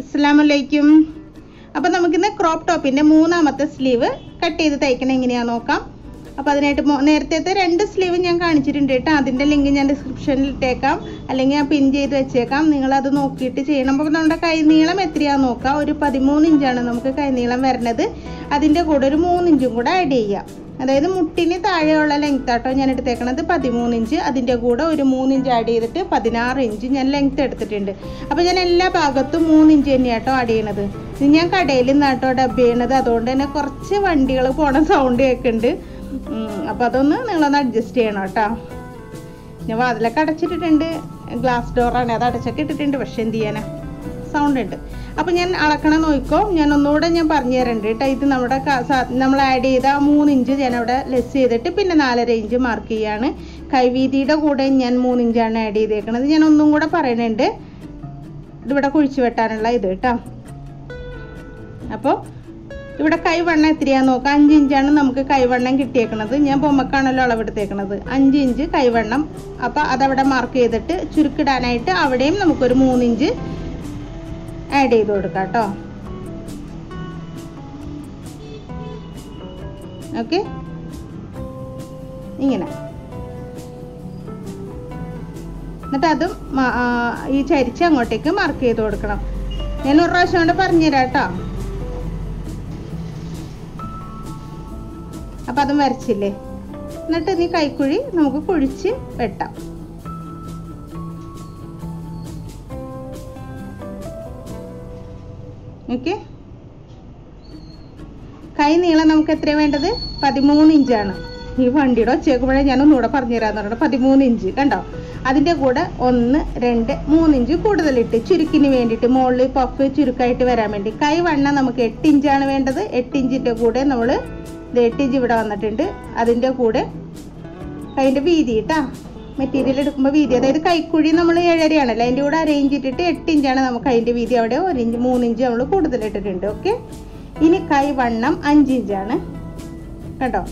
അസ്സാമലൈക്കും അപ്പോൾ നമുക്കിന്ന് ക്രോപ്പ് ടോപ്പിന്റെ മൂന്നാമത്തെ സ്ലീവ് കട്ട് ചെയ്ത് തയ്ക്കണം എങ്ങനെയാണെന്ന് നോക്കാം. അപ്പോൾ അതിനായിട്ട് നേരത്തെ രണ്ട് സ്ലീവ് ഞാൻ കാണിച്ചിട്ടുണ്ട് കേട്ടോ. അതിന്റെ ലിങ്ക് ഞാൻ ഡിസ്ക്രിപ്ഷനിൽ ഇട്ടേക്കാം. അല്ലെങ്കിൽ ഞാൻ പിൻ ചെയ്ത് വെച്ചേക്കാം. നിങ്ങളത് നോക്കിയിട്ട് ചെയ്യണം. അപ്പോൾ നമ്മുടെ കൈനീളം എത്രയാണെന്ന് നോക്കാം. ഒരു പതിമൂന്ന് ഇഞ്ചാണ് നമുക്ക് കൈനീളം വരണത്. അതിന്റെ കൂടെ ഒരു മൂന്നിഞ്ചും കൂടെ ആഡ് ചെയ്യാം. അതായത് മുട്ടിന് താഴെയുള്ള ലെങ്ത് ആട്ടോ ഞാൻ എടുത്തേക്കണത്. പതിമൂന്ന് ഇഞ്ച് അതിന്റെ കൂടെ ഒരു മൂന്ന് ഇഞ്ച് ആഡ് ചെയ്തിട്ട് പതിനാറ് ഇഞ്ച് ഞാൻ ലെങ്ത് എടുത്തിട്ടുണ്ട്. അപ്പോൾ ഞാൻ എല്ലാ ഭാഗത്തും മൂന്ന് ഇഞ്ച് തന്നെയാട്ടോ ആഡ് ചെയ്യണത്. ഞാൻ കടയിൽ നിന്നാട്ടോ ഡബ് ചെയ്യണത്. അതുകൊണ്ട് തന്നെ കുറച്ച് വണ്ടികൾ പോണ സൗണ്ട് കേൾക്കുന്നുണ്ട് അപ്പോൾ അതൊന്ന് നിങ്ങളൊന്ന് അഡ്ജസ്റ്റ് ചെയ്യണം കേട്ടോ ഞാൻ വാതിലൊക്കെ അടച്ചിട്ടിട്ടുണ്ട്. ഗ്ലാസ് ഡോറാണ് അത് അടച്ചൊക്കെ ഇട്ടിട്ടുണ്ട്. പക്ഷെ എന്ത് ചെയ്യാനാ? സൗണ്ട് ഉണ്ട്. അപ്പോൾ ഞാൻ അളക്കണം നോക്കിക്കോ ഞാൻ ഒന്നുകൂടെ ഞാൻ പറഞ്ഞു തരണ്ട് കേട്ടോ. ഇത് നമ്മുടെ നമ്മൾ ആഡ് ചെയ്ത മൂന്ന് ഇഞ്ച് ഞാൻ അവിടെ ലെസ് ചെയ്തിട്ട് പിന്നെ നാലര ഇഞ്ച് മാർക്ക് ചെയ്യാണ്. കൈവീതിയുടെ കൂടെ ഞാൻ മൂന്ന് ഇഞ്ചാണ് ആഡ് ചെയ്തേക്കണത്. ഞാൻ ഒന്നും കൂടെ പറയണുണ്ട്. ഇതിവിടെ കുഴിച്ചു വെട്ടാനുള്ള ഇത് കേട്ടോ. അപ്പോൾ ഇവിടെ കൈവണ്ണം എത്രയാന്ന് നോക്കാം. അഞ്ച് ഇഞ്ചാണ് നമുക്ക് കൈവണ്ണം കിട്ടിയേക്കണത്. ഞാൻ ബൊമ്മക്കാണല്ലോ അളവെടുത്തേക്കണത്. അഞ്ച് ഇഞ്ച് കൈവണ്ണം. അപ്പോൾ അതവിടെ മാർക്ക് ചെയ്തിട്ട് ചുരുക്കിടാനായിട്ട് അവിടെയും നമുക്കൊരു മൂന്ന് ഇഞ്ച് ആഡ് ചെയ്ത് കൊടുക്കാം കേട്ടോ. ഓക്കെ ഇങ്ങനെ. എന്നിട്ട് അതും ഈ ചരിച്ച് അങ്ങോട്ടേക്ക് മാർക്ക് ചെയ്ത് കൊടുക്കണം. ഞാൻ ഒരു പ്രാവശ്യം കൊണ്ട് പറഞ്ഞുതരാം കേട്ടോ. അപ്പം അതും വരച്ചില്ലേ? എന്നിട്ട് നീ കൈക്കുഴി നമുക്ക് കുഴിച്ച് വെട്ടാം. ഓക്കെ കൈ നീളം നമുക്ക് എത്ര വേണ്ടത്? പതിമൂന്ന് ഇഞ്ചാണ്. ഈ വണ്ടിയുടെ ഒച്ചേക്കുമ്പോഴേ ഞാൻ ഒന്നുകൂടെ പറഞ്ഞു തരാന്ന് പറഞ്ഞത് പതിമൂന്ന് ഇഞ്ച് കണ്ടോ? അതിന്റെ കൂടെ ഒന്ന് രണ്ട് മൂന്ന് ഇഞ്ച് കൂടുതലിട്ട് ചുരുക്കിന് വേണ്ടിയിട്ട് മുകളിൽ പഫ് ചുരുക്കായിട്ട് വരാൻ വേണ്ടി. കൈ വണ്ണം നമുക്ക് എട്ട് ഇഞ്ചാണ് വേണ്ടത്. എട്ട് ഇഞ്ചിന്റെ കൂടെ നമ്മൾ എട്ട് ഇഞ്ച് ഇവിടെ വന്നിട്ടുണ്ട്. അതിന്റെ കൂടെ കൈന്റെ വീതി കേട്ടാ മെറ്റീരിയൽ എടുക്കുമ്പോൾ വീതി. അതായത് കൈക്കുഴി നമ്മൾ ഏഴരയാണല്ലോ അതിന്റെ കൂടെ അരയിഞ്ച് ഇട്ടിട്ട് എട്ട് ഇഞ്ചാണ് നമുക്ക് അതിന്റെ വീതി അവിടെ ഒരു ഇഞ്ച് മൂന്ന് ഇഞ്ച് നമ്മൾ കൂടുതൽ ഇട്ടിട്ടുണ്ട്. ഓക്കെ ഇനി കൈ വണ്ണം അഞ്ച് ഇഞ്ചാണ് കേട്ടോ?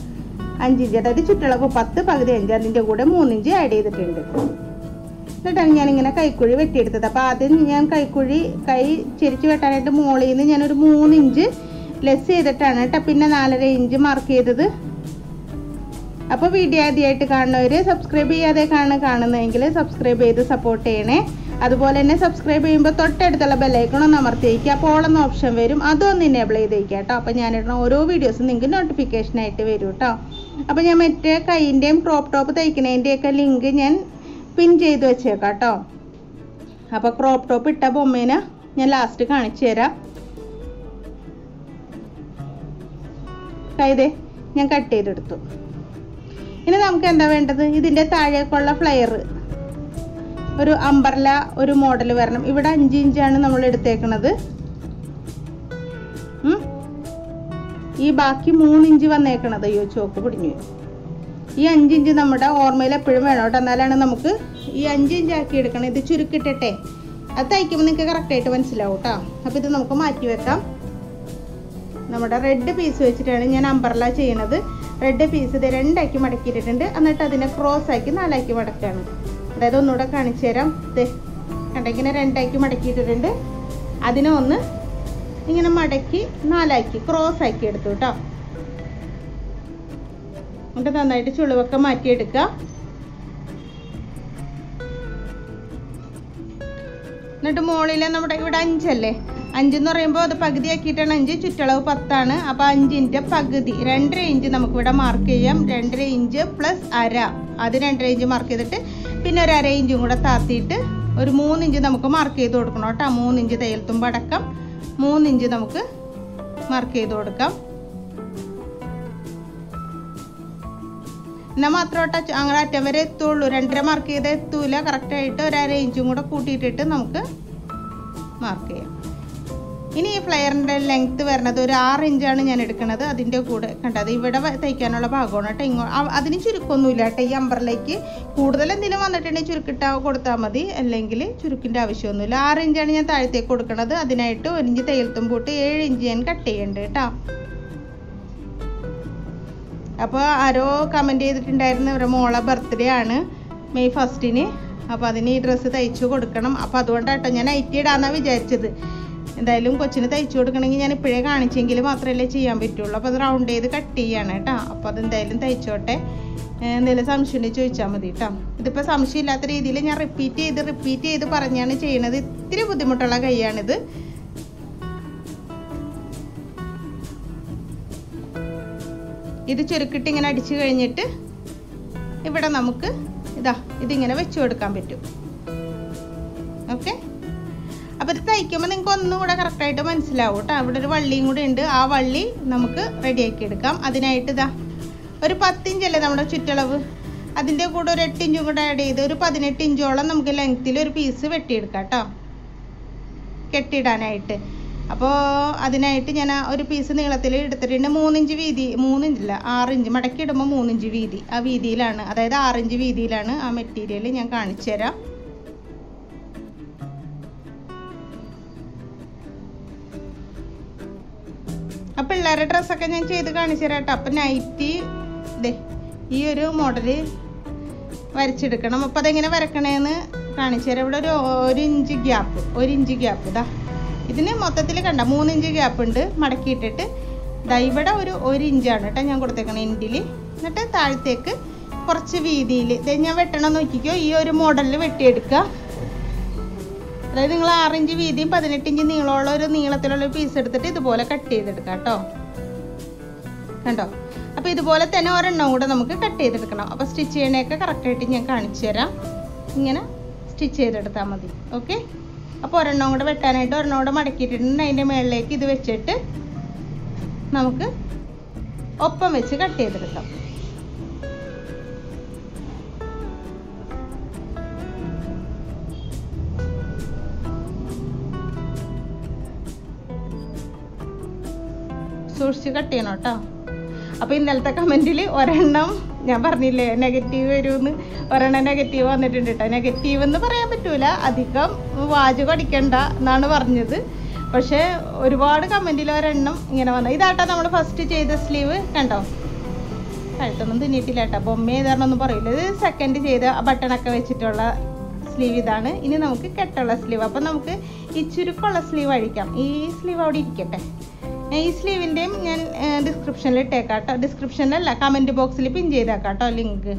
അഞ്ച് ഇഞ്ച് അതായത് ചുറ്റളവ് പത്ത് പകുതി അഞ്ച് അതിന്റെ കൂടെ മൂന്ന് ഇഞ്ച് ആഡ് ചെയ്തിട്ടുണ്ട്. എന്നിട്ടാണ് ഞാനിങ്ങനെ കൈക്കുഴി വെട്ടിയെടുത്തത്. അപ്പോൾ ആദ്യം ഞാൻ കൈക്കുഴി കൈ ചെരിച്ച് വെട്ടാനായിട്ട് മുകളിൽ നിന്ന് ഞാനൊരു മൂന്ന് ഇഞ്ച് ലെസ് ചെയ്തിട്ടാണ് കേട്ടോ. പിന്നെ നാലര ഇഞ്ച് മാർക്ക് ചെയ്തത്. അപ്പോൾ വീഡിയോ ആദ്യമായിട്ട് കാണുന്നവർ സബ്സ്ക്രൈബ് ചെയ്യാതെ കാണുന്ന കാണുന്നതെങ്കിൽ സബ്സ്ക്രൈബ് ചെയ്ത് സപ്പോർട്ട് ചെയ്യണേ. അതുപോലെ തന്നെ സബ്സ്ക്രൈബ് ചെയ്യുമ്പോൾ തൊട്ടടുത്തുള്ള ബെല്ലൈക്കൺ ഒന്ന് അമർത്തി വയ്ക്കുക അപ്പോൾ ഓളെന്ന ഓപ്ഷൻ വരും. അതൊന്ന് ഇനേബിൾ ചെയ്ത് വയ്ക്കുക കേട്ടോ. അപ്പോൾ ഞാനിടുന്ന ഓരോ വീഡിയോസും നിങ്ങൾക്ക് നോട്ടിഫിക്കേഷൻ ആയിട്ട് വരും കേട്ടോ. അപ്പോൾ ഞാൻ മറ്റേ കൈയിന്റെയും ക്രോപ്പ് ടോപ്പ് തയ്ക്കുന്നതിന്റെയൊക്കെ ലിങ്ക് ഞാൻ പിൻ ചെയ്ത് വെച്ചേക്കാം കേട്ടോ. അപ്പോൾ ക്രോപ്പ് ടോപ്പ് ഇട്ട ബൊമ്മേനെ ഞാൻ ലാസ്റ്റ് കാണിച്ചു തരാം. കൈതേ ഞാൻ കട്ട് ചെയ്തെടുത്തു. ഇനി നമുക്ക് എന്താ വേണ്ടത്? ഇതിന്റെ താഴേക്കുള്ള ഫ്ലയർ ഒരു അമ്പർല ഒരു മോഡൽ വരണം. ഇവിടെ അഞ്ച് ഇഞ്ചാണ് നമ്മൾ എടുത്തേക്കണത്. ഈ ബാക്കി മൂന്നിഞ്ച് വന്നേക്കണത്. അയ്യോ ചോക്ക് പിടിഞ്ഞു. ഈ അഞ്ച് ഇഞ്ച് നമ്മുടെ ഓർമ്മയിൽ എപ്പോഴും വേണം കേട്ടോ. എന്നാലാണ് നമുക്ക് ഈ അഞ്ച് ഇഞ്ച് ആക്കി എടുക്കണം. ഇത് ചുരുക്കിട്ടെ അത് തയ്ക്കുമ്പോൾ നിങ്ങൾക്ക് കറക്റ്റായിട്ട് മനസ്സിലാവും കേട്ടോ. അപ്പോൾ ഇത് നമുക്ക് മാറ്റി വെക്കാം. നമ്മുടെ റെഡ് പീസ് വെച്ചിട്ടാണ് ഞാൻ അമ്പർല ചെയ്യണത് റെഡ് പീസ് ഇത് രണ്ടാക്കി മടക്കിയിട്ടുണ്ട് എന്നിട്ട് അതിനെ ക്രോസ് ആക്കി നാലാക്കി മടക്കാണ്. അതായത് ഒന്നുകൂടെ കാണിച്ചു തരാം. ഇത് കണ്ട? ഇങ്ങനെ രണ്ടാക്കി മടക്കിയിട്ടിട്ടുണ്ട്. അതിനെ ഒന്ന് ഇങ്ങനെ മടക്കി നാലാക്കി ക്രോസ് ആക്കി എടുത്തു കേട്ടോ. എന്നിട്ട് നന്നായിട്ട് ചുളിവൊക്കെ മാറ്റിയെടുക്കുക. എന്നിട്ട് മുകളിൽ നമ്മുടെ ഇവിടെ അഞ്ചല്ലേ? അഞ്ചെന്ന് പറയുമ്പോൾ അത് പകുതി ആക്കിയിട്ടാണ് അഞ്ച് ചുറ്റളവ് പത്താണ്. അപ്പോൾ അഞ്ചിന്റെ പകുതി. രണ്ടര ഇഞ്ച് നമുക്ക് ഇവിടെ മാർക്ക് ചെയ്യാം. രണ്ടര ഇഞ്ച് പ്ലസ് അര. അത് രണ്ടര ഇഞ്ച് മാർക്ക് ചെയ്തിട്ട് പിന്നെ ഒരു അര ഇഞ്ചും കൂടെ താത്തിയിട്ട് ഒരു മൂന്നിഞ്ച് നമുക്ക് മാർക്ക് ചെയ്ത് കൊടുക്കണം കേട്ടോ. മൂന്നിഞ്ച് ഇഞ്ച് തയ്യൽ തുമ്പ് അടക്കം. മൂന്നിഞ്ച് നമുക്ക് മാർക്ക് ചെയ്ത് കൊടുക്കാം. എന്നാൽ മാത്രമേ അങ്ങനെ അറ്റം വരെ എത്തുള്ളൂ. രണ്ടര മാർക്ക് ചെയ്താൽ എത്തൂല. കറക്റ്റായിട്ട് ഒരു അര ഇഞ്ചും കൂടെ കൂട്ടിയിട്ടിട്ട് നമുക്ക് മാർക്ക് ചെയ്യാം. ഇനി ഈ ഫ്ലെയറിന്റെ ലെങ്ത്ത് വരുന്നത് ഒരു ആറ് ഇഞ്ചാണ് ഞാൻ എടുക്കുന്നത് അതിന്റെ കൂടെ കണ്ടത് ഇവിടെ തയ്ക്കാനുള്ള ഭാഗമാണ് കേട്ടോ. ഇങ്ങോ അതിന് ചുരുക്കൊന്നുമില്ല കേട്ടോ. ഈ അമ്പറിലേക്ക് കൂടുതൽ എന്തെങ്കിലും വന്നിട്ടുണ്ടെങ്കിൽ ചുരുക്കിട്ടാ കൊടുത്താൽ മതി. അല്ലെങ്കിൽ ചുരുക്കിന്റെ ആവശ്യമൊന്നുമില്ല. ആറ് ഇഞ്ചാണ് ഞാൻ താഴത്തേക്ക് കൊടുക്കുന്നത് അതിനായിട്ട് ഒരു ഇഞ്ച് തയ്യൽത്തും പൂട്ട് ഏഴ് ഇഞ്ച് ഞാൻ കട്ട് ചെയ്യേണ്ടത് കേട്ടോ. അപ്പോൾ ആരോ കമന്റ് ചെയ്തിട്ടുണ്ടായിരുന്നു ഇവരുടെ മോളെ ബർത്ത്ഡേ ആണ് മെയ് ഫസ്റ്റിന് അപ്പോൾ അതിന് ഈ ഡ്രസ്സ് തയ്ച്ചു കൊടുക്കണം. അപ്പോൾ അതുകൊണ്ടാട്ടോ ഞാൻ ഐ ടി ഇടാന്നാണ് വിചാരിച്ചത്. എന്തായാലും കൊച്ചിന് തയ്ച്ചു കൊടുക്കണമെങ്കിൽ ഞാൻ ഇപ്പോഴേ കാണിച്ചെങ്കിൽ മാത്രമല്ലേ ചെയ്യാൻ പറ്റുള്ളൂ. അപ്പോൾ അത് റൗണ്ട് ചെയ്ത് കട്ട് ചെയ്യാണ് കേട്ടോ. അപ്പോൾ അതെന്തായാലും തയ്ച്ചോട്ടെ. എന്തെങ്കിലും സംശയം ഉണ്ടെങ്കിൽ ചോദിച്ചാൽ മതി കേട്ടോ. ഇതിപ്പോൾ സംശയമില്ലാത്ത രീതിയിൽ ഞാൻ റിപ്പീറ്റ് ചെയ്ത് റിപ്പീറ്റ് ചെയ്ത് പറഞ്ഞാണ് ചെയ്യണത്. ഇത്തിരി ബുദ്ധിമുട്ടുള്ള കൈയാണിത്. ഇത് ചുരുക്കിട്ട് ഇങ്ങനെ അടിച്ചു കഴിഞ്ഞിട്ട് ഇവിടെ നമുക്ക് ഇതാ ഇതിങ്ങനെ വെച്ചു കൊടുക്കാൻ പറ്റും. ഓക്കെ? ഇത് തയ്ക്കുമ്പോൾ നിങ്ങൾക്ക് ഒന്നും കൂടെ കറക്റ്റായിട്ട് മനസ്സിലാവും കേട്ടോ. അവിടെ ഒരു വള്ളിയും കൂടി ഉണ്ട്. ആ വള്ളി നമുക്ക് റെഡിയാക്കി എടുക്കാം. അതിനായിട്ട് ഇതാ ഒരു പത്തിഞ്ചല്ലേ നമ്മുടെ ചുറ്റളവ്? അതിന്റെ കൂടെ ഒരു എട്ട് ഇഞ്ചും കൂടെ ആഡ് ചെയ്ത് ഒരു പതിനെട്ട് ഇഞ്ചോളം നമുക്ക് ലെങ്ത്തിൽ ഒരു പീസ് വെട്ടിയെടുക്കാം കേട്ടോ. കെട്ടിയിടാനായിട്ട്. അപ്പോൾ അതിനായിട്ട് ഞാൻ ഒരു പീസ് നീളത്തിൽ എടുത്തിട്ടുണ്ട് മൂന്നിഞ്ച് വീതി. മൂന്നിഞ്ചില്ല ആറിഞ്ച്. മടക്കി ഇടുമ്പോൾ മൂന്നിഞ്ച് വീതി. ആ വീതിയിലാണ്. അതായത് ആറിഞ്ച് വീതിയിലാണ് ആ മെറ്റീരിയൽ ഞാൻ കാണിച്ചു തരാം ആ പിള്ളേരുടെ ഡ്രസ്സൊക്കെ ഞാൻ ചെയ്ത് കാണിച്ചു തരാം കേട്ടോ അപ്പം നൈറ്റി ഇതേ ഈ ഒരു മോഡൽ വരച്ചെടുക്കണം. അപ്പം അതെങ്ങനെ വരക്കണേന്ന് കാണിച്ചു തരാം ഇവിടെ ഒരു ഒരു ഇഞ്ച് ഗ്യാപ്പ് ഒരു ഇഞ്ച് ഗ്യാപ്പ് ഇതാ ഇതിന് മൊത്തത്തിൽ കണ്ട മൂന്നിഞ്ച് ഗ്യാപ്പ് ഉണ്ട്. മടക്കിയിട്ടിട്ട് ഇതാ ഇവിടെ ഒരു ഒരു ഇഞ്ചാണ് കേട്ടോ ഞാൻ കൊടുത്തേക്കണം എൻഡിൽ എന്നിട്ട് താഴത്തേക്ക് കുറച്ച് വീതിയിൽ ഇത് ഞാൻ വെട്ടണം നോക്കിക്കോ. ഈ ഒരു മോഡലിൽ വെട്ടിയെടുക്കുക. അതായത് നിങ്ങൾ ആറിഞ്ച് വീതിയും പതിനെട്ട് ഇഞ്ച് നീളമുള്ള ഒരു നീളത്തിലുള്ള പീസ് എടുത്തിട്ട് ഇതുപോലെ കട്ട് ചെയ്തെടുക്കാം കേട്ടോ. കണ്ടോ? അപ്പോൾ ഇതുപോലെ തന്നെ ഒരെണ്ണം കൂടെ നമുക്ക് കട്ട് ചെയ്തെടുക്കണം. അപ്പോൾ സ്റ്റിച്ച് ചെയ്യണയൊക്കെ കറക്റ്റായിട്ട് ഞാൻ കാണിച്ചു തരാം. ഇങ്ങനെ സ്റ്റിച്ച് ചെയ്തെടുത്താൽ മതി. ഓക്കെ അപ്പോൾ ഒരെണ്ണം കൂടെ വെട്ടാനായിട്ട് ഒരെണ്ണം കൂടെ മടക്കിയിട്ടുണ്ട്. അതിന്റെ മുകളിലേക്ക് ഇത് വെച്ചിട്ട് നമുക്ക് ഒപ്പം വെച്ച് കട്ട് ചെയ്തെടുക്കാം. സൂക്ഷിച്ച് കട്ട് ചെയ്യണം കേട്ടോ അപ്പോൾ ഇന്നലത്തെ കമന്റിൽ ഒരെണ്ണം ഞാൻ പറഞ്ഞില്ലേ നെഗറ്റീവ് വരുമെന്ന് ഒരെണ്ണം നെഗറ്റീവ് വന്നിട്ടുണ്ട് കേട്ടോ നെഗറ്റീവ് എന്ന് പറയാൻ പറ്റൂല അധികം വാചകം അടിക്കണ്ട എന്നാണ് പറഞ്ഞത്. പക്ഷേ ഒരുപാട് കമന്റിൽ ഒരെണ്ണം ഇങ്ങനെ വന്നത് ഇതാട്ടോ നമ്മൾ ഫസ്റ്റ് ചെയ്ത സ്ലീവ് കണ്ടോ? കഴുത്തൊന്നും തിന്നിയിട്ടില്ല കേട്ടോ ബൊമ്മ ഏതാണെന്നൊന്നും പറയില്ല. ഇത് സെക്കൻഡ് ചെയ്ത ബട്ടണൊക്കെ വെച്ചിട്ടുള്ള സ്ലീവ് ഇതാണ്. ഇനി നമുക്ക് കെട്ടുള്ള സ്ലീവ് അപ്പം നമുക്ക് ഈ ചുരുക്കമുള്ള സ്ലീവ് അഴിക്കാം. ഈ സ്ലീവ് അവിടെ ഇരിക്കട്ടെ. ഈ സ്ലീവിന്റെയും ഞാൻ ഡിസ്ക്രിപ്ഷനിൽ ഇട്ടേക്കാം കേട്ടോ ഡിസ്ക്രിപ്ഷനിലല്ല കമന്റ് ബോക്സിൽ പിൻ ചെയ്തേക്കാം കേട്ടോ ലിങ്ക്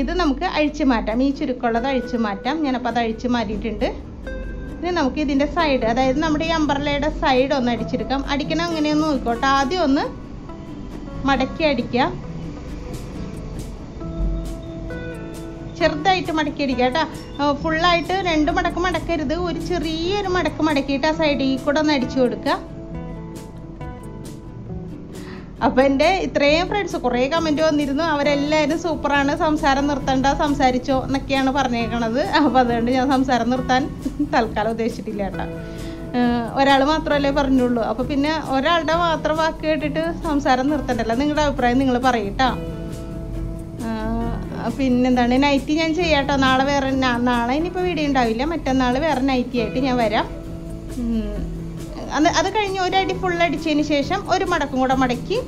ഇത് നമുക്ക് അഴിച്ചു മാറ്റാം. ഈ ചുരുക്കുള്ളത് അഴിച്ചു മാറ്റാം. ഞാനപ്പോൾ അത് അഴിച്ചു മാറ്റിയിട്ടുണ്ട്. ഇനി നമുക്ക് ഇതിന്റെ സൈഡ് അതായത് നമ്മുടെ ഈ അമ്പർലയുടെ സൈഡ് ഒന്ന് അടിച്ചെടുക്കാം. അടിക്കണം അങ്ങനെയൊന്ന് നോക്കിക്കോട്ടെ. ആദ്യം ഒന്ന് മടക്കി അടിക്കുക. ചെറുതായിട്ട് മടക്കി അടിക്കുക കേട്ടോ. ഫുള്ളായിട്ട് രണ്ട് മടക്ക് മടക്കരുത്. ഒരു ചെറിയൊരു മടക്ക് മടക്കിയിട്ട് ആ സൈഡിൽ കൂടെ ഒന്ന് അടിച്ചു കൊടുക്കുക. അപ്പം എന്റെ ഇത്രയും ഫ്രണ്ട്സ് കുറേ കമന്റ് വന്നിരുന്നു. അവരെല്ലാവരും സൂപ്പറാണ്. സംസാരം നിർത്തണ്ട സംസാരിച്ചോ എന്നൊക്കെയാണ് പറഞ്ഞേക്കണത്. അപ്പോൾ അതുകൊണ്ട് ഞാൻ സംസാരം നിർത്താൻ തൽക്കാലം ഉദ്ദേശിച്ചിട്ടില്ല കേട്ടോ. ഒരാൾ മാത്രമല്ലേ പറഞ്ഞുള്ളൂ. അപ്പോൾ പിന്നെ ഒരാളുടെ മാത്രം വാക്ക് കേട്ടിട്ട് സംസാരം നിർത്തണ്ടല്ലോ. നിങ്ങളുടെ അഭിപ്രായം നിങ്ങൾ പറയട്ടോ പിന്നെന്താണ്? നൈറ്റ് ഞാൻ ചെയ്യാട്ടോ നാളെ വേറെ നാളെ ഇനിയിപ്പോൾ വീഡിയോ ഉണ്ടാവില്ല. മറ്റന്നാൾ വേറെ നൈറ്റി ആയിട്ട് ഞാൻ വരാം. അന്ന് അത് കഴിഞ്ഞ് ഒരടി ഫുൾ അടിച്ചതിന് ശേഷം ഒരു മടക്കും കൂടെ മടക്കി.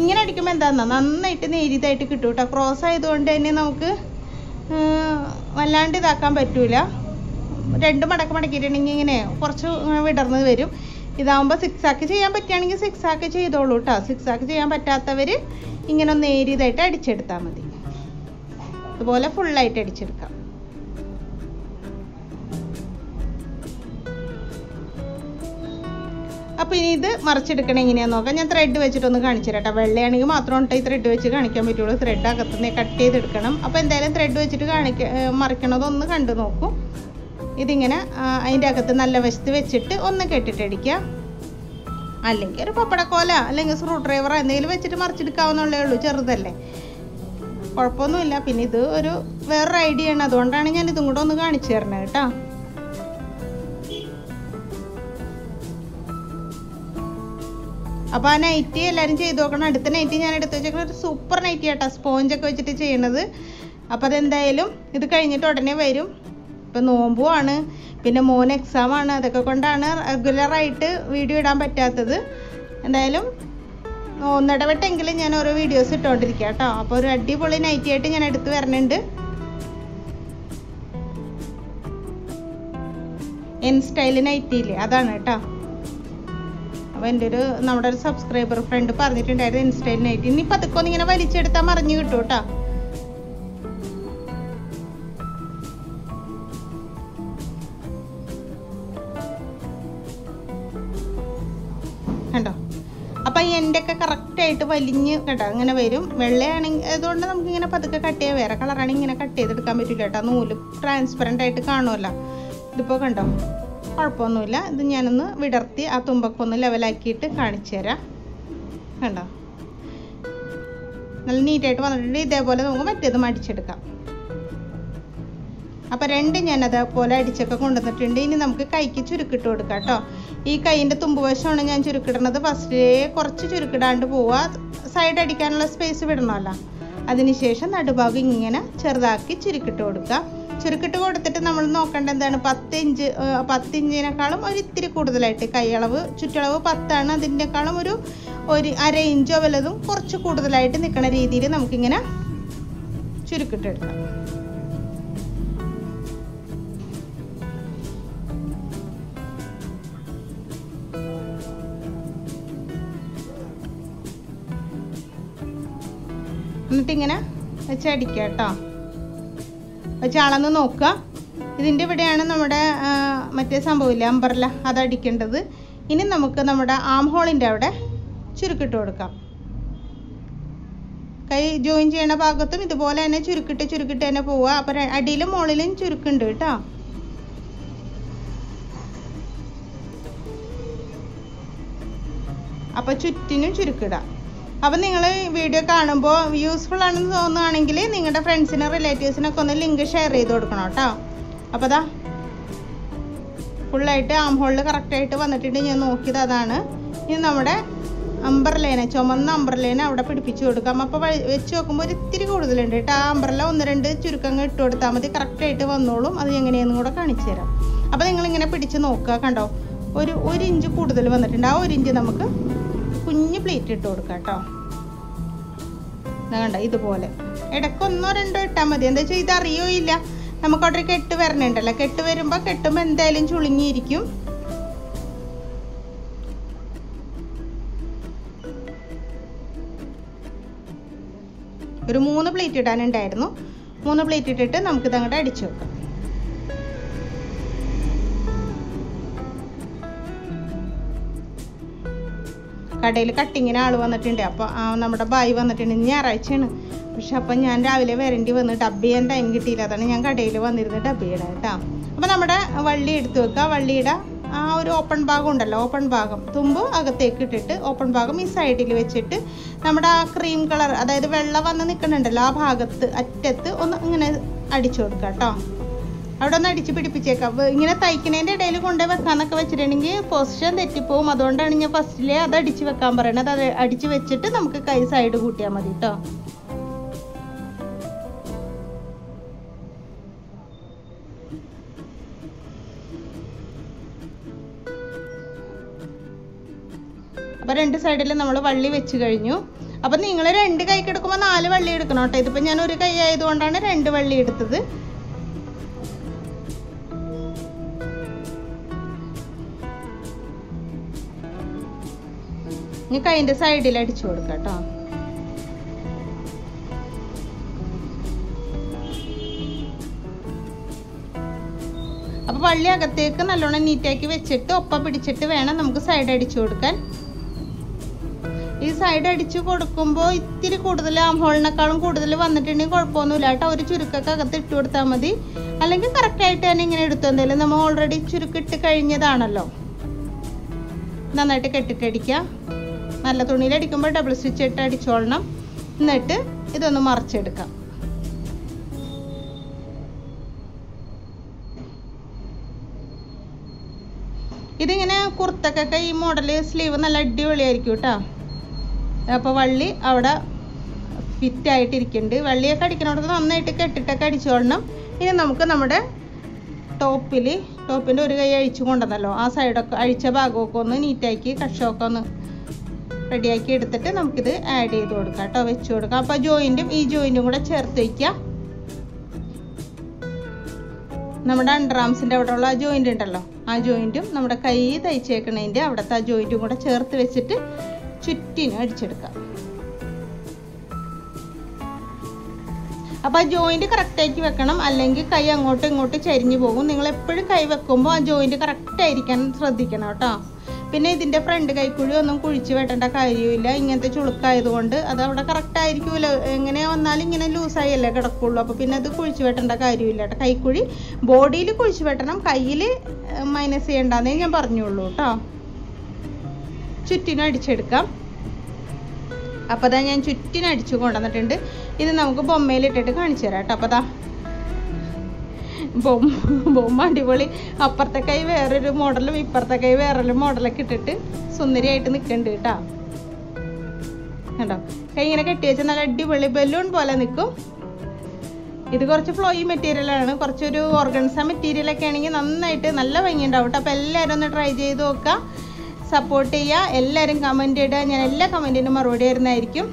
ഇങ്ങനെ അടിക്കുമ്പോൾ എന്താണെന്നാ നന്നായിട്ട് നേരിയതായിട്ട് കിട്ടും കേട്ടോ ക്രോസ് ആയതുകൊണ്ട് തന്നെ നമുക്ക് വല്ലാണ്ട് ഇതാക്കാൻ പറ്റൂല. രണ്ട് മടക്ക് മടക്കിയിട്ടുണ്ടെങ്കിൽ ഇങ്ങനെ കുറച്ച് വിടർന്ന് വരും. ഇതാകുമ്പോൾ സിക്സ് ആക്ക് ചെയ്യാൻ പറ്റുകയാണെങ്കിൽ സിക്സ് ആക്ക് ചെയ്തോളൂ കേട്ടോ സിക്സ് ആക്ക് ചെയ്യാൻ പറ്റാത്തവർ ഇങ്ങനെ ഒന്ന് നേരിയതായിട്ട് അടിച്ചെടുത്താൽ മതി. അതുപോലെ ഫുള്ളായിട്ട് അടിച്ചെടുക്കാം. അപ്പോൾ ഇനി ഇത് മറിച്ചെടുക്കണേ എങ്ങനെയാണെന്ന് നോക്കാം. ഞാൻ ത്രെഡ് വെച്ചിട്ടൊന്ന് കാണിച്ചു തരാം വെള്ളയാണെങ്കിൽ മാത്രം ഈ ത്രെഡ് വെച്ച് കാണിക്കാൻ പറ്റുള്ളൂ. ത്രെഡ് അകത്തുനിന്ന് കട്ട് ചെയ്തെടുക്കണം. അപ്പോൾ എന്തായാലും ത്രെഡ് വെച്ചിട്ട് കാണിക്ക മറിക്കണതൊന്ന് കണ്ടു നോക്കും. ഇതിങ്ങനെ അതിന്റെ അകത്ത് നല്ല വശത്ത് വെച്ചിട്ട് ഒന്ന് കെട്ടിട്ടടിക്കുക. അല്ലെങ്കിൽ ഒരു പപ്പടക്കോല അല്ലെങ്കിൽ സ്ക്രൂ ഡ്രൈവർ എന്തെങ്കിലും വെച്ചിട്ട് മറിച്ചെടുക്കാവുന്നുള്ളേ ഉള്ളൂ ചെറുതല്ലേ. കുഴപ്പമൊന്നുമില്ല. പിന്നെ ഇത് ഒരു വേറൊരു ഐഡിയ ആണ്. അതുകൊണ്ടാണ് ഞാൻ ഇതും കൂടെ ഒന്ന് കാണിച്ചു തരണേ കേട്ടോ. അപ്പോൾ ആ നൈറ്റി എല്ലാവരും ചെയ്ത് നോക്കണം. അടുത്ത നൈറ്റി ഞാൻ എടുത്ത് വെച്ചേക്കുന്ന ഒരു സൂപ്പർ നൈറ്റി ആട്ടോ. സ്പോഞ്ചൊക്കെ വെച്ചിട്ട് ചെയ്യണത്. അപ്പോൾ അതെന്തായാലും ഇത് കഴിഞ്ഞിട്ട് ഉടനെ വരും. ഇപ്പം നോമ്പുമാണ് പിന്നെ മോൻ എക്സാം ആണ്. അതൊക്കെ കൊണ്ടാണ് റെഗുലറായിട്ട് വീഡിയോ ഇടാൻ പറ്റാത്തത്. എന്തായാലും ഒന്നിടവിട്ടെങ്കിലും ഞാൻ ഓരോ വീഡിയോസ് ഇട്ടുകൊണ്ടിരിക്കുക കേട്ടോ അപ്പോൾ ഒരു അടിപൊളി നൈറ്റി ആയിട്ട് ഞാൻ എടുത്ത് വരണുണ്ട്. എൻ സ്റ്റൈൽ നൈറ്റി ഇല്ലേ? അതാണ് കേട്ടോ അപ്പോൾ എന്റെ ഒരു നമ്മുടെ ഒരു സബ്സ്ക്രൈബർ ഫ്രണ്ട് പറഞ്ഞിട്ടുണ്ടായിരുന്നു ഇൻസ്റ്റൈൽ നൈറ്റ് ഇനി പതുക്കെ ഇങ്ങനെ വലിച്ചെടുത്താൽ മറിഞ്ഞു കിട്ടും കേട്ടോ കണ്ടോ? അപ്പം എന്റെ ഒക്കെ കറക്റ്റായിട്ട് വലിഞ്ഞ് കേട്ടോ അങ്ങനെ വരും. വെള്ളയാണെങ്കിൽ അതുകൊണ്ട് നമുക്കിങ്ങനെ പതുക്കെ കട്ട് ചെയ്യാം. വേറെ കളറാണെങ്കിൽ ഇങ്ങനെ കട്ട് ചെയ്തെടുക്കാൻ പറ്റില്ല കേട്ടോ നൂൽ ട്രാൻസ്പെറന്റ് ആയിട്ട് കാണുമല്ലോ ഇതിപ്പോൾ കണ്ടോ? കുഴപ്പമൊന്നുമില്ല. ഇത് ഞാനൊന്ന് വിടർത്തി ആ തുമ്പൊക്കെ ഒന്ന് ലെവലാക്കിയിട്ട് കാണിച്ചു തരാം. കണ്ടോ? നല്ല നീറ്റായിട്ട് വന്നിട്ടുണ്ട്. ഇതേപോലെ നമുക്ക് മറ്റേത് മടിച്ചെടുക്കാം. അപ്പം രണ്ട് ഞാൻ അതേപോലെ അടിച്ചൊക്കെ കൊണ്ടുവന്നിട്ടുണ്ട്. ഇനി നമുക്ക് കൈക്ക് ചുരുക്കിട്ട് കൊടുക്കാം കേട്ടോ. ഈ കൈയിന്റെ തുമ്പുവശമാണ് ഞാൻ ചുരുക്കിടുന്നത്. ഫസ്റ്റ് കുറച്ച് ചുരുക്കിടാണ്ട് പോവുക. സൈഡ് അടിക്കാനുള്ള സ്പേസ് വിടണമല്ലോ. അതിനുശേഷം നടുഭാഗം ഇങ്ങനെ ചെറുതാക്കി ചുരുക്കിട്ട് കൊടുക്കുക ചുരുക്കിട്ട് കൊടുത്തിട്ട് നമ്മൾ നോക്കേണ്ട എന്താണ്? പത്ത് ഇഞ്ച് പത്ത് ഇഞ്ചിനേക്കാളും ഒരു ഇത്തിരി കൂടുതലായിട്ട്. കൈയളവ് ചുറ്റളവ് പത്താണ്. അതിന്റെക്കാളും ഒരു ഒരു അര ഇഞ്ചോ വല്ലതും കുറച്ച് കൂടുതലായിട്ട് നിൽക്കുന്ന രീതിയിൽ നമുക്കിങ്ങനെ ചുരുക്കിട്ടെടുക്കാം. എന്നിട്ടിങ്ങനെ വെച്ചടിക്കാം വെച്ച് കേട്ടോ. വെച്ച് അളന്ന് നോക്കുക. ഇതിന്റെ ഇവിടെയാണ് നമ്മുടെ മറ്റേ സംഭവമില്ല അമ്പർല അതടിക്കേണ്ടത് ഇനി നമുക്ക് നമ്മുടെ ആം ഹോളിന്റെ അവിടെ ചുരുക്കിട്ട് കൊടുക്കാം. കൈ ജോയിൻ ചെയ്യണ ഭാഗത്തും ഇതുപോലെ തന്നെ ചുരുക്കിട്ട് ചുരുക്കിട്ട് തന്നെ പോവുക. അപ്പം അടിയിലും മുകളിലും ചുരുക്കുണ്ട് കേട്ടോ. അപ്പോൾ ചുറ്റിനും ചുരുക്കിടാം. അപ്പം നിങ്ങൾ വീഡിയോ കാണുമ്പോൾ യൂസ്ഫുൾ ആണെന്ന് തോന്നുകയാണെങ്കിൽ നിങ്ങളുടെ ഫ്രണ്ട്സിനും റിലേറ്റീവ്സിനൊക്കെ ഒന്ന് ലിങ്ക് ഷെയർ ചെയ്ത് കൊടുക്കണം കേട്ടോ. അപ്പോൾ അതാ ഫുള്ളായിട്ട് ആം ഹോളിൽ കറക്റ്റായിട്ട് വന്നിട്ടുണ്ട്. ഞാൻ നോക്കിയത് അതാണ്. ഇനി നമ്മുടെ അമ്പർലേന ചുമന്ന അമ്പർലേന അവിടെ പിടിപ്പിച്ച് കൊടുക്കാം. അപ്പോൾ വെച്ച് നോക്കുമ്പോൾ ഒരു ഇത്തിരി കൂടുതലുണ്ട് കേട്ടോ. ആ അമ്പർല ഒന്ന് രണ്ട് ചുരുക്കങ്ങൾ ഇട്ട് കൊടുത്താൽ മതി. കറക്റ്റായിട്ട് വന്നോളും. അത് എങ്ങനെയെന്നും കൂടെ കാണിച്ചു തരാം. അപ്പോൾ നിങ്ങളിങ്ങനെ പിടിച്ച് നോക്കുക കണ്ടോ? ഒരു ഒരു ഇഞ്ച് കൂടുതൽ വന്നിട്ടുണ്ട്. ആ ഒരു ഇഞ്ച് നമുക്ക് പ്ലേറ്റ് ഇട്ട് കൊടുക്കാം കേട്ടോ. കണ്ട ഇതുപോലെ. ഇടയ്ക്ക് ഒന്നോ രണ്ടോ ഇട്ടാൽ മതി. എന്താ വെച്ചാൽ ഇത് നമുക്ക് അവിടെ കെട്ട് വരണുണ്ടല്ലോ. കെട്ട് വരുമ്പോൾ കെട്ടുമ്പോൾ എന്തായാലും ചുളുങ്ങിയിരിക്കും. ഒരു മൂന്ന് പ്ലേറ്റ് ഇടാനുണ്ടായിരുന്നു. മൂന്ന് പ്ലേറ്റ് ഇട്ടിട്ട് നമുക്കിത് അങ്ങോട്ട് അടിച്ചു വെക്കാം. കടയിൽ കട്ടിങ്ങിന് ആൾ വന്നിട്ടുണ്ട്. അപ്പോൾ നമ്മുടെ ബായി വന്നിട്ടുണ്ട്. ഞായറാഴ്ചയാണ്. പക്ഷെ അപ്പം ഞാൻ രാവിലെ വരേണ്ടി വന്ന് ഡബ് ചെയ്യാൻ ടൈം കിട്ടിയില്ല. അതാണ് ഞാൻ കടയിൽ വന്നിരുന്ന് ഡബ് ചെയ്യണം കേട്ടോ അപ്പോൾ നമ്മുടെ വള്ളി എടുത്തു വെക്കുക. വള്ളിയുടെ ആ ഒരു ഓപ്പൺ ഭാഗം ഉണ്ടല്ലോ. ഓപ്പൺ ഭാഗം. തുമ്പ് അകത്തേക്ക് ഇട്ടിട്ട് ഓപ്പൺ ഭാഗം ഈ സൈഡിൽ വെച്ചിട്ട് നമ്മുടെ ആ ക്രീം കളർ അതായത് വെള്ളം വന്ന് നിൽക്കുന്നുണ്ടല്ലോ ആ ഭാഗത്ത് അറ്റത്ത് ഒന്ന് ഇങ്ങനെ അടിച്ചു കൊടുക്കുക കേട്ടോ അവിടെ ഒന്ന് അടിച്ച് പിടിപ്പിച്ചേക്കാം. ഇങ്ങനെ തയ്ക്കുന്നതിന്റെ ഇടയിൽ കൊണ്ടുപോയി വെക്കാന്നൊക്കെ വെച്ചിട്ടുണ്ടെങ്കിൽ പൊസിഷൻ തെറ്റിപ്പോവും. അതുകൊണ്ടാണ് ഞാൻ ഫസ്റ്റിലെ അത് അടിച്ച് വെക്കാൻ പറയണത്. അത് അടിച്ച് വെച്ചിട്ട് നമുക്ക് കൈ സൈഡ് കൂട്ടിയാൽ മതി കേട്ടോ അപ്പോൾ രണ്ട് സൈഡിൽ നമ്മൾ വള്ളി വെച്ച് കഴിഞ്ഞു. അപ്പം നിങ്ങൾ രണ്ട് കൈക്ക് എടുക്കുമ്പോൾ നാല് വള്ളി എടുക്കണം കേട്ടോ ഇതിപ്പോൾ ഞാൻ ഒരു കൈ ആയതുകൊണ്ടാണ് രണ്ട് വള്ളി എടുത്തത്. ഇനി കൈന്റെ സൈഡിൽ അടിച്ചു കൊടുക്കാം കേട്ടോ അപ്പോൾ വള്ളി അകത്തേക്ക് നല്ലോണം നീറ്റാക്കി വെച്ചിട്ട് ഒപ്പ പിടിച്ചിട്ട് വേണം നമുക്ക് സൈഡ് അടിച്ചു കൊടുക്കാൻ. ഈ സൈഡ് അടിച്ച് കൊടുക്കുമ്പോൾ ഇത്തിരി കൂടുതൽ ആം ഹോളിനേക്കാളും കൂടുതൽ വന്നിട്ടുണ്ടെങ്കിൽ കുഴപ്പമൊന്നുമില്ല കേട്ടോ ഒരു ചുരുക്കൊക്കെ അകത്ത് ഇട്ട് കൊടുത്താൽ മതി. അല്ലെങ്കിൽ കറക്റ്റായിട്ട് തന്നെ ഇങ്ങനെ എടുത്തു. നമ്മൾ ഓൾറെഡി ചുരുക്കിട്ട് കഴിഞ്ഞതാണല്ലോ. നന്നായിട്ട് കെട്ടിട്ടടിക്കുക നല്ല തുണിയിൽ അടിക്കുമ്പോൾ ഡബിൾ സ്റ്റിച്ച് ഇട്ട് അടിച്ചോളണം. എന്നിട്ട് ഇതൊന്ന് മറിച്ചെടുക്കാം. ഇതിങ്ങനെ കുർത്തക്കൊക്കെ ഈ മോഡൽ സ്ലീവ് നല്ല അടിപൊളിയായിരിക്കും കേട്ടോ അപ്പോൾ വള്ളി അവിടെ ഫിറ്റ് ആയിട്ടിരിക്കുന്നുണ്ട്. വള്ളിയൊക്കെ അടിക്കണോടത്ത് നന്നായിട്ട് കെട്ടിട്ടൊക്കെ അടിച്ചോളണം. ഇനി നമുക്ക് നമ്മുടെ ടോപ്പിൽ ടോപ്പിന്റെ ഒരു കൈ അഴിച്ചു കൊണ്ടുവന്നല്ലോ. ആ സൈഡൊക്കെ അഴിച്ച ഭാഗമൊക്കെ ഒന്ന് നീറ്റാക്കി കക്ഷമൊക്കെ ഒന്ന് റെഡിയാക്കി എടുത്തിട്ട് നമുക്കിത് ആഡ് ചെയ്ത് കൊടുക്കാം കേട്ടോ വെച്ച് കൊടുക്കാം. അപ്പോൾ ജോയിന്റും ഈ ജോയിന്റും കൂടെ ചേർത്ത് വയ്ക്കുക നമ്മുടെ അണ്ടർ ആംസിന്റെ ഉള്ള ആ ജോയിന്റ് ഉണ്ടല്ലോ ആ ജോയിന്റും നമ്മുടെ കൈ തയ്ച്ചേക്കണതിന്റെ അവിടുത്തെ ആ ജോയിന്റും കൂടെ ചേർത്ത് വെച്ചിട്ട് ചുറ്റിനും അടിച്ചെടുക്കാം. അപ്പോൾ ആ ജോയിന്റ് കറക്റ്റായിട്ട് വെക്കണം അല്ലെങ്കിൽ കൈ അങ്ങോട്ടും ഇങ്ങോട്ടും ചരിഞ്ഞു പോകും. നിങ്ങൾ എപ്പോഴും കൈ വെക്കുമ്പോൾ ആ ജോയിന്റ് കറക്റ്റായിരിക്കാൻ ശ്രദ്ധിക്കണം കേട്ടോ. പിന്നെ ഇതിന്റെ ഫ്രണ്ട് കൈക്കുഴി ഒന്നും കുഴിച്ച് വെട്ടേണ്ട കാര്യമില്ല ഇങ്ങനത്തെ ചുളുക്കായതുകൊണ്ട് അത് അവിടെ കറക്റ്റ് ആയിരിക്കുമല്ലോ എങ്ങനെ വന്നാലും ഇങ്ങനെ ലൂസായല്ലേ കിടക്കുള്ളൂ. അപ്പോൾ പിന്നെ അത് കുഴിച്ച് വെട്ടേണ്ട കാര്യമില്ല കേട്ടോ. കൈക്കുഴി ബോഡിയിൽ കുഴിച്ച് വെട്ടണം. കയ്യിൽ മൈനസ് ചെയ്യണ്ടെന്നേ ഞാൻ പറഞ്ഞുള്ളൂ കേട്ടോ. ചുറ്റിനും അടിച്ചെടുക്കാം. അപ്പോൾ അതാ ഞാൻ ചുറ്റിനടിച്ചു കൊണ്ടുവന്നിട്ടുണ്ട്. ഇത് നമുക്ക് ബൊമ്മയിലിട്ടിട്ട് കാണിച്ചു തരാം കേട്ടോ. അപ്പോൾ അതാ ബൊമ്മ ബൊമ്മ അടിപൊളി. അപ്പുറത്തെ കൈ വേറൊരു മോഡലും ഇപ്പുറത്തെ കൈ വേറൊരു മോഡലൊക്കെ ഇട്ടിട്ട് സുന്ദരിയായിട്ട് നിൽക്കുന്നുണ്ട് കേട്ടോ. കണ്ടോ? കൈ ഇങ്ങനെ കെട്ടി വെച്ചാൽ നല്ല അടിപൊളി ബലൂൺ പോലെ നിൽക്കും ഇത് കുറച്ച് ഫ്ലോയി മെറ്റീരിയലാണ് കുറച്ചൊരു ഓർഗൻസ മെറ്റീരിയലൊക്കെ ആണെങ്കിൽ നന്നായിട്ട് നല്ല ഭംഗിയുണ്ടാവും അപ്പോൾ എല്ലാവരും ഒന്ന് ട്രൈ ചെയ്ത് നോക്കുക. സപ്പോർട്ട് ചെയ്യുക. എല്ലാവരും കമന്റ് ഇടുക. ഞാൻ എല്ലാ കമന്റിനും മറുപടി തരുന്നതായിരിക്കും.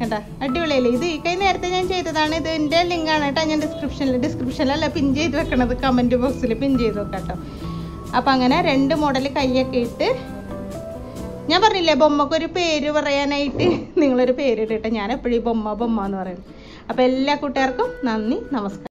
കേട്ടോ അടിപൊളിയല്ലേ? ഇത് ഈ കൈ നേരത്തെ ഞാൻ ചെയ്തതാണ്. ഇത് എന്റെ ലിങ്കാണ് കേട്ടോ. ഞാൻ ഡിസ്ക്രിപ്ഷനിൽ ഡിസ്ക്രിപ്ഷനിലല്ല പിൻ ചെയ്ത് വെക്കണത്. കമന്റ് ബോക്സിൽ പിൻ ചെയ്ത് വെക്കാം കേട്ടോ. അപ്പം അങ്ങനെ രണ്ട് മോഡൽ കൈയൊക്കെ ഇട്ട് ഞാൻ പറഞ്ഞില്ലേ ബൊമ്മക്കൊരു പേര് പറയാനായിട്ട് നിങ്ങളൊരു പേര് ഇട്ടിട്ട് ഞാൻ എപ്പോഴും ബൊമ്മ ബൊമ്മ എന്ന് പറയുന്നത്. അപ്പോൾ എല്ലാ കൂട്ടുകാർക്കും നന്ദി നമസ്കാരം.